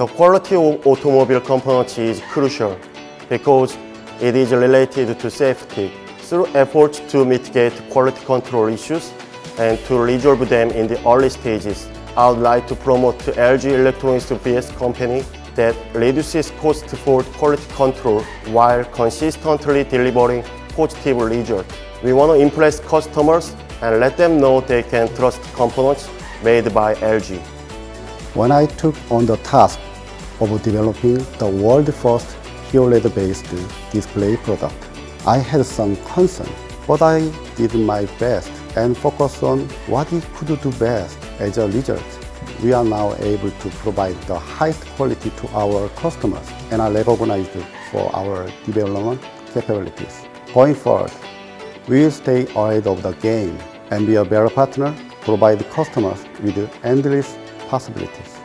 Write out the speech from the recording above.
The quality of automobile components is crucial because it is related to safety. Through efforts to mitigate quality control issues and to resolve them in the early stages, I would like to promote LG Electronics VS company that reduces cost for quality control while consistently delivering positive results. We want to impress customers and let them know they can trust components made by LG. When I took on the task of developing the world's first QLED-based display product, I had some concern, but I did my best and focused on what it could do best as a result. We are now able to provide the highest quality to our customers and are recognized for our development capabilities. Going forward, we will stay ahead of the game and be a better partner, provide customers with endless possibilities.